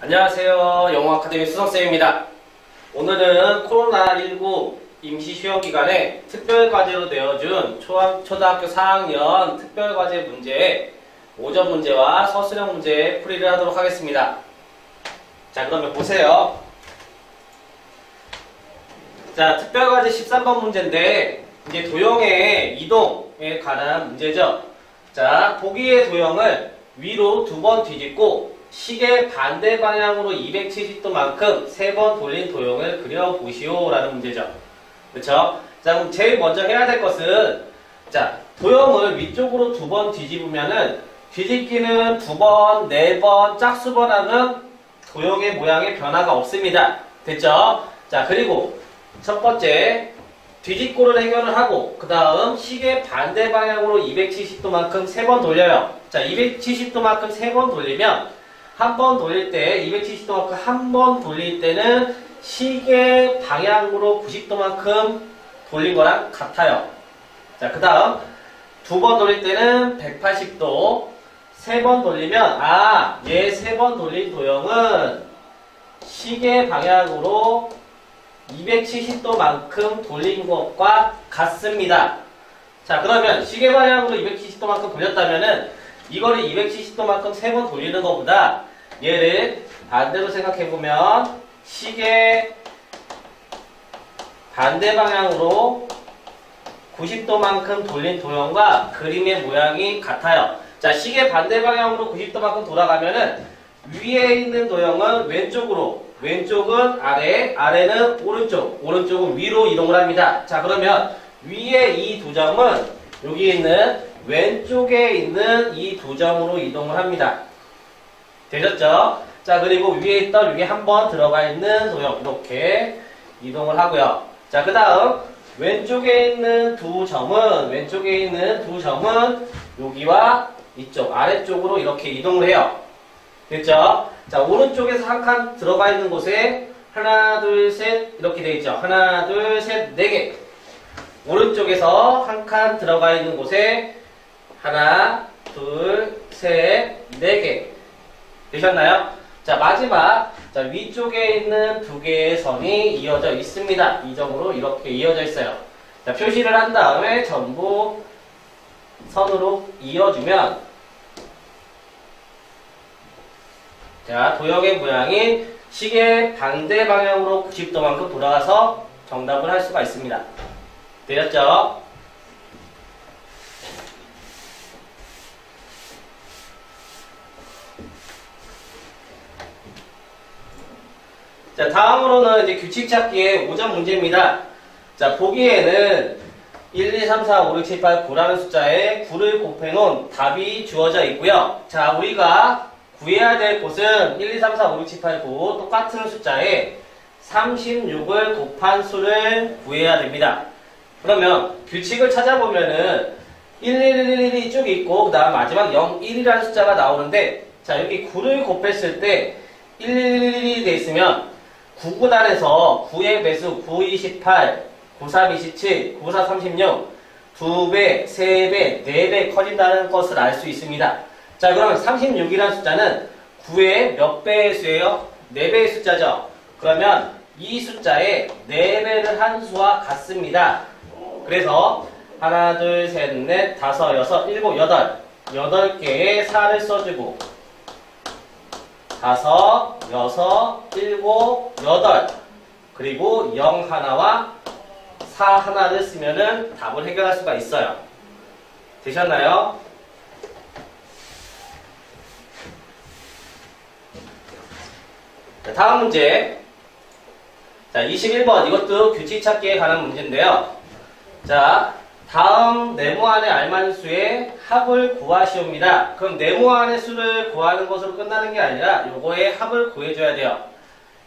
안녕하세요. 영어 아카데미 수석쌤입니다. 오늘은 코로나19 임시 휴업 기간에 특별 과제로 내어준 초학, 초등학교 4학년 특별 과제 문제, 오전 문제와 서술형 문제 풀이를 하도록 하겠습니다. 자, 그러면 보세요. 자, 특별 과제 13번 문제인데, 이제 도형의 이동에 관한 문제죠. 자, 보기의 도형을 위로 두 번 뒤집고 시계 반대 방향으로 270도만큼 세 번 돌린 도형을 그려보시오 라는 문제죠. 그렇죠? 자, 그럼 제일 먼저 해야 될 것은 자, 도형을 위쪽으로 두 번 뒤집으면은 뒤집기는 두 번, 네 번, 짝수번 하는 도형의 모양에 변화가 없습니다. 됐죠? 자, 그리고 첫 번째 뒤집고를 해결을 하고 그 다음 시계 반대 방향으로 270도만큼 세 번 돌려요. 자, 270도만큼 세 번 돌리면 한 번 돌릴 때 270도만큼 한 번 돌릴 때는 시계 방향으로 90도만큼 돌린 거랑 같아요. 자, 그 다음 두 번 돌릴 때는 180도 세 번 돌리면 아, 얘 세 번 돌린 도형은 시계 방향으로 270도만큼 돌린 것과 같습니다. 자, 그러면 시계 방향으로 270도만큼 돌렸다면은 이거를 270도만큼 세 번 돌리는 것보다 얘를 반대로 생각해보면 시계 반대 방향으로 90도만큼 돌린 도형과 그림의 모양이 같아요. 자, 시계 반대 방향으로 90도만큼 돌아가면은 위에 있는 도형은 왼쪽으로, 왼쪽은 아래, 아래는 오른쪽, 오른쪽은 위로 이동을 합니다. 자, 그러면 위에 이 두 점은 여기 있는 왼쪽에 있는 이 두 점으로 이동을 합니다. 되셨죠? 자, 그리고 위에 있던 여기 한번 들어가 있는 도형 이렇게 이동을 하고요. 자, 그 다음 왼쪽에 있는 두 점은 왼쪽에 있는 두 점은 여기와 이쪽 아래쪽으로 이렇게 이동을 해요. 됐죠? 자, 오른쪽에서 한 칸 들어가 있는 곳에 하나, 둘, 셋 이렇게 돼 있죠. 하나, 둘, 셋, 네 개. 오른쪽에서 한 칸 들어가 있는 곳에 하나, 둘, 셋, 네 개. 되셨나요? 자, 마지막. 자, 위쪽에 있는 두 개의 선이 이어져 있습니다. 이 점으로 이렇게 이어져 있어요. 자, 표시를 한 다음에 전부 선으로 이어주면 자, 도형의 모양이 시계 반대 방향으로 90도만큼 돌아가서 정답을 할 수가 있습니다. 되었죠? 자, 다음으로는 이제 규칙 찾기의 5점 문제입니다. 자, 보기에는 1, 2, 3, 4, 5, 6, 7, 8, 9라는 숫자에 9를 곱해놓은 답이 주어져 있고요. 자, 우리가 구해야 될 곳은 1, 2, 3, 4, 5, 6, 7, 8, 9 똑같은 숫자에 36을 곱한 수를 구해야 됩니다. 그러면 규칙을 찾아보면은 1, 1, 1, 1, 1이 쭉 있고 그 다음 마지막 0, 1이라는 숫자가 나오는데 자 여기 9를 곱했을 때 1, 1, 1, 1이 돼 있으면 9구단에서 9의 배수 9, 28, 9, 3, 27, 9, 4, 36 2배, 3배, 4배 커진다는 것을 알 수 있습니다. 자 그러면 36이라는 숫자는 9의 몇 배의 수예요? 4배의 숫자죠. 그러면 이 숫자에 4배를 한 수와 같습니다. 그래서 하나, 둘, 셋, 넷, 다섯, 여섯, 일곱, 여덟 여덟 개의 4를 써주고 다섯, 여섯, 일곱, 여덟 그리고 0 하나와 4 하나를 쓰면은 답을 해결할 수가 있어요. 되셨나요? 자, 다음 문제. 자, 21번. 이것도 규칙 찾기에 관한 문제인데요. 자, 다음 네모안의 알맞은 수의 합을 구하시옵니다. 그럼 네모안의 수를 구하는 것으로 끝나는 게 아니라 요거의 합을 구해줘야 돼요.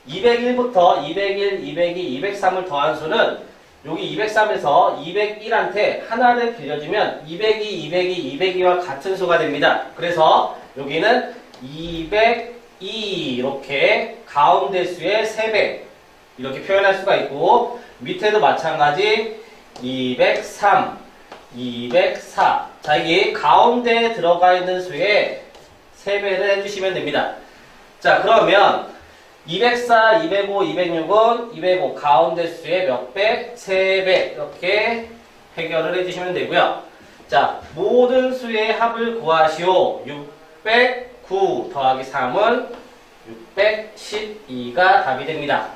201부터 201, 202, 203을 더한 수는 여기 203에서 201한테 하나를 빌려주면 202, 202, 202와 같은 수가 됩니다. 그래서 여기는 202 이렇게 가운데 수의 3배 이렇게 표현할 수가 있고 밑에도 마찬가지 203, 204. 자, 이게 가운데 들어가 있는 수의 3배를 해주시면 됩니다. 자, 그러면 204, 205, 206은 205 가운데 수의 몇 배? 3배. 이렇게 해결을 해주시면 되고요. 자, 모든 수의 합을 구하시오. 609 더하기 3은 612가 답이 됩니다.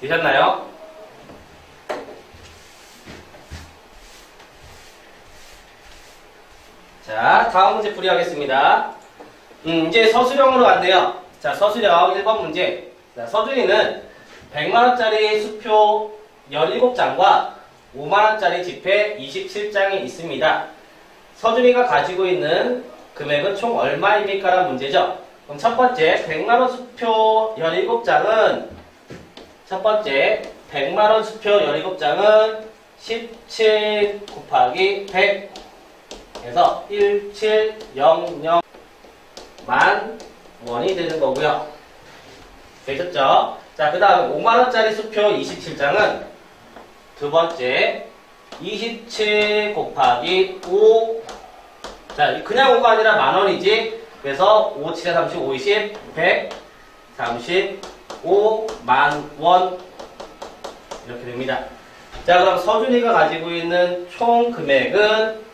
되셨나요? 자, 다음 문제 풀이하겠습니다. 음, 이제 서술형으로 왔네요. 자, 서술형 1번 문제. 자, 서준이는 100만원짜리 수표 17장과 5만원짜리 지폐 27장이 있습니다. 서준이가 가지고 있는 금액은 총 얼마입니까? 라는 문제죠. 그럼 첫 번째, 100만원 수표 17장은 첫 번째, 100만원 수표 17장은 17 곱하기 100 해서 1700만 원이 되는 거고요. 되셨죠? 자, 그 다음에 5만원짜리 수표 27장은 두 번째 27 곱하기 5 자, 그냥 5가 아니라 만원이지 그래서 5, 7에 30, 5, 20, 135만 원 이렇게 됩니다. 자, 그럼 서준이가 가지고 있는 총 금액은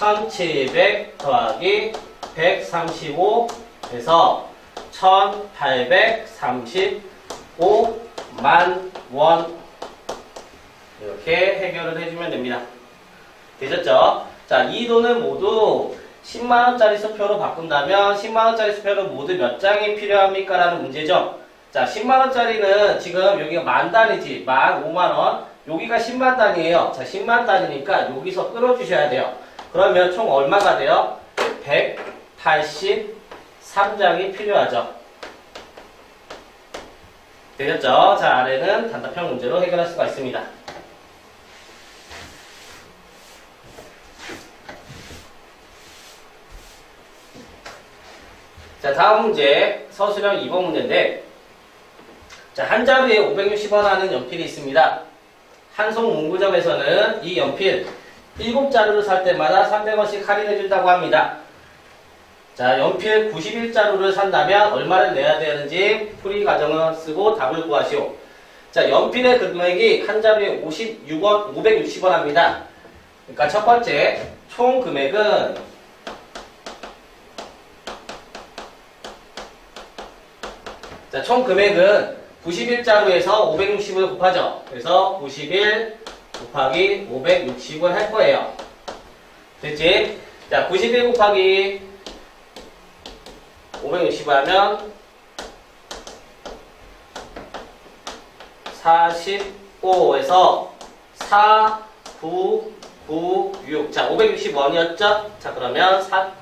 1700 더하기 135 해서 1835만 원 이렇게 해결을 해주면 됩니다. 되셨죠? 자, 이 돈은 모두 10만원짜리 수표로 바꾼다면 10만원짜리 수표는 모두 몇 장이 필요합니까? 라는 문제죠. 자, 10만원짜리는 지금 여기가 만 단이지. 만 5만원. 여기가 10만 단이에요. 자, 10만 단이니까 여기서 끌어주셔야 돼요. 그러면 총 얼마가 돼요? 183장이 필요하죠. 되셨죠? 자, 아래는 단답형 문제로 해결할 수가 있습니다. 자, 다음 문제, 서술형 2번 문제인데, 자, 한 자루에 560원 하는 연필이 있습니다. 한송 문구점에서는 이 연필 7자루를 살 때마다 300원씩 할인해준다고 합니다. 자, 연필 91자루를 산다면 얼마를 내야 되는지 풀이 과정을 쓰고 답을 구하시오. 자, 연필의 금액이 한 자루에 56원, 560원 합니다. 그러니까 첫 번째, 총 금액은 자, 총 금액은 91자루에서 560을 곱하죠. 그래서 91 곱하기 560을 할 거예요. 됐지? 자, 91 곱하기 560 하면 45에서 4, 9, 9, 6. 자, 560원이었죠? 자, 그러면 4,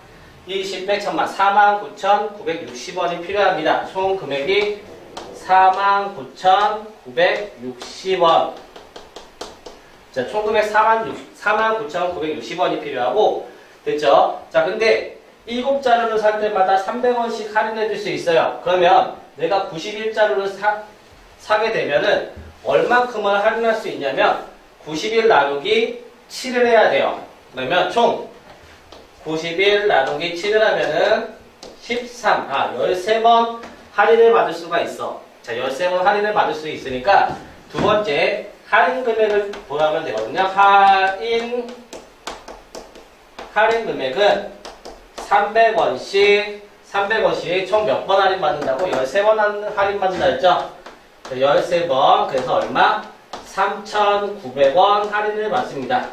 20, 100, 1000만, 49,960원이 필요합니다. 총 금액이 49,960원. 자, 총 금액 49,960원이 필요하고, 됐죠? 자, 근데 7자루를 살 때마다 300원씩 할인해 줄 수 있어요. 그러면 내가 91자루를 사, 사게 되면은 얼만큼을 할인할 수 있냐면 91 나누기 7을 해야 돼요. 그러면 총 91 나누기 7을 하면은 13, 아, 13번 할인을 받을 수가 있어. 자, 13번 할인을 받을 수 있으니까 두 번째 할인 금액을 보라면 되거든요. 할인, 할인 금액은 300원씩, 300원씩 총 몇 번 할인 받는다고? 13번 할인 받는다 했죠? 13번, 그래서 얼마? 3,900원 할인을 받습니다.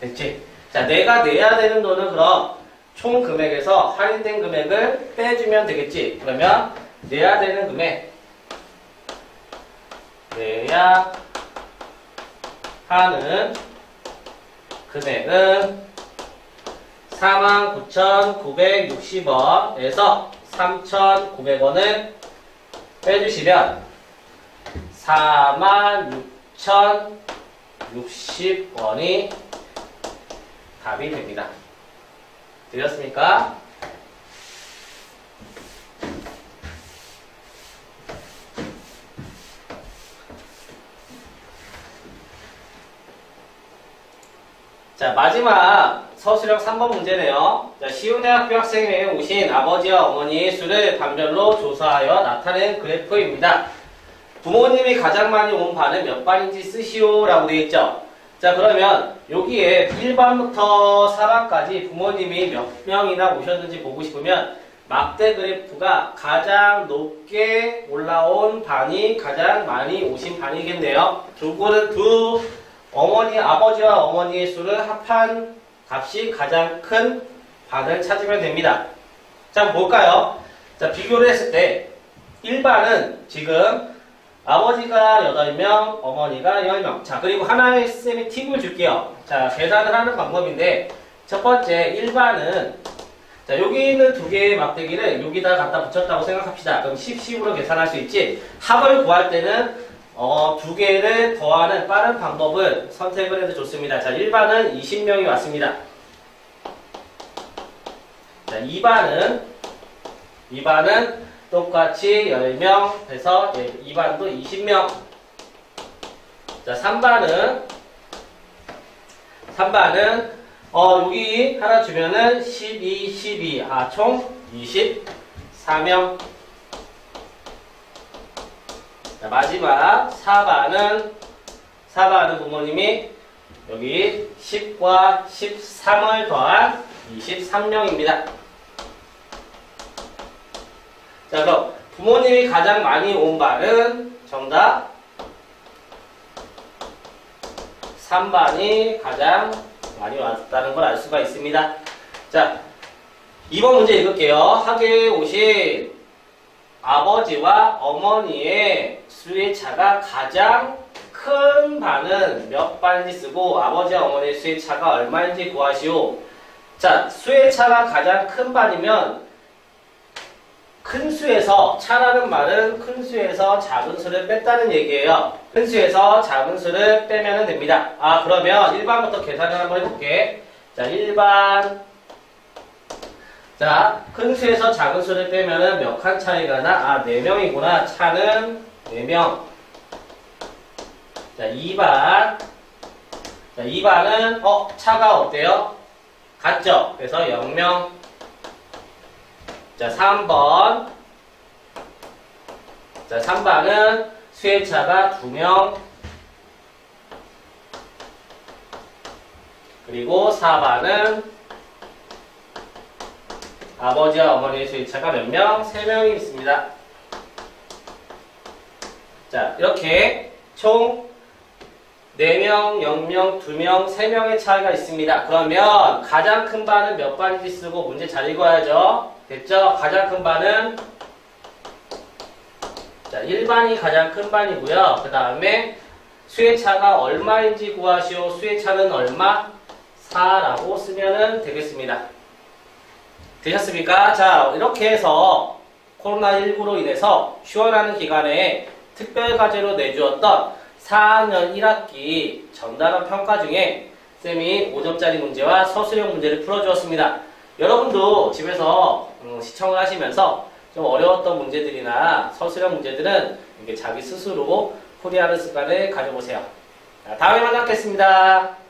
됐지? 자, 내가 내야 되는 돈은 그럼 총 금액에서 할인된 금액을 빼주면 되겠지? 그러면 내야 되는 금액 내야 하는 금액은 49,960원에서 3,900원을 빼주시면 46,060원이 답이 됩니다. 되셨습니까? 자, 마지막 서술형 3번 문제네요. 자, 시운대학교 학생회에 오신 아버지와 어머니의 수를 반별로 조사하여 나타낸 그래프입니다. 부모님이 가장 많이 온 반은 몇 반인지 쓰시오 라고 되어 있죠. 자, 그러면 여기에 1반부터 4반까지 부모님이 몇 명이나 오셨는지 보고 싶으면 막대 그래프가 가장 높게 올라온 반이 가장 많이 오신 반이겠네요. 두고는 두 어머니, 아버지와 어머니의 수를 합한 값이 가장 큰 반을 찾으면 됩니다. 자, 볼까요? 자, 비교를 했을 때 1반은 지금 아버지가 8명, 어머니가 10명. 자, 그리고 하나의 쌤이 팁을 줄게요. 자, 계산을 하는 방법인데, 첫 번째, 1반은, 자, 여기 있는 두 개의 막대기를 여기다 갖다 붙였다고 생각합시다. 그럼 10, 10으로 계산할 수 있지. 합을 구할 때는, 어, 두 개를 더하는 빠른 방법을 선택을 해도 좋습니다. 자, 1반은 20명이 왔습니다. 자, 2반은, 2반은 똑같이 10명 해서 2반도 20명. 자, 3반은 3반은 어, 여기 하나 주면은 12, 12. 아, 총 24명. 자, 마지막 4반은 4반은 부모님이 여기 10과 13을 더한 23명입니다. 자, 그럼 부모님이 가장 많이 온 반은 정답 3반이 가장 많이 왔다는 걸 알 수가 있습니다. 자, 2번 문제 읽을게요. 학교에 오신 아버지와 어머니의 수의 차가 가장 큰 반은 몇 반인지 쓰고 아버지와 어머니의 수의 차가 얼마인지 구하시오. 자, 수의 차가 가장 큰 반이면 큰 수에서 차라는 말은 큰 수에서 작은 수를 뺐다는 얘기예요. 큰 수에서 작은 수를 빼면 됩니다. 아 그러면 1반부터 계산을 한번 해볼게. 자 1반 자 큰 수에서 작은 수를 빼면 몇칸 차이가 나? 아 4명이구나. 차는 4명. 자 2반 자 2반은 어 차가 어때요? 같죠? 그래서 0명 자, 3번. 자, 3번은 수혜차가 2명. 그리고 4번은 아버지와 어머니의 수혜차가 몇 명? 3명이 있습니다. 자, 이렇게 총 4명, 0명, 2명, 3명의 차이가 있습니다. 그러면 가장 큰 반은 몇 반인지 쓰고 문제 잘 읽어야죠. 됐죠? 가장 큰 반은 자 1반이 가장 큰 반이고요. 그 다음에 수혜차가 얼마인지 구하시오. 수혜차는 얼마? 4라고 쓰면 되겠습니다. 되셨습니까? 자 이렇게 해서 코로나19로 인해서 휴원하는 기간에 특별과제로 내주었던 4학년 1학기 전단원 평가 중에 쌤이 5점짜리 문제와 서술형 문제를 풀어주었습니다. 여러분도 집에서 음, 시청을 하시면서 좀 어려웠던 문제들이나 서술형 문제들은 이게 자기 스스로 풀이하는 습관을 가져보세요. 다음에 만나겠습니다.